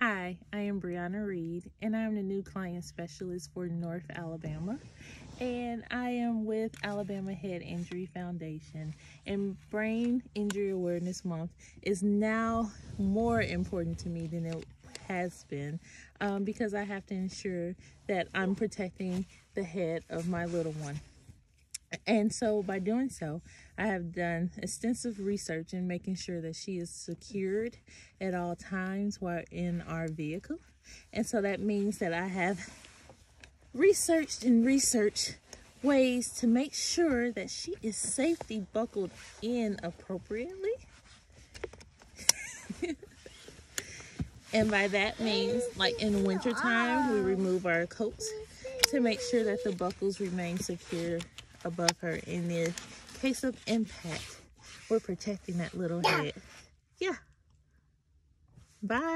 Hi, I am Briana Reed, and I'm the new client specialist for North Alabama. And I am with Alabama Head Injury Foundation. And Brain Injury Awareness Month is now more important to me than it has been um, because I have to ensure that I'm protecting the head of my little one. And so by doing so, I have done extensive research in making sure that she is secured at all times while in our vehicle. And so that means that I have researched and researched ways to make sure that she is safety buckled in appropriately. and by that means, like in wintertime, we remove our coats to make sure that the buckles remain secure above her in the case of impact. We're protecting that little head. Yeah. Bye.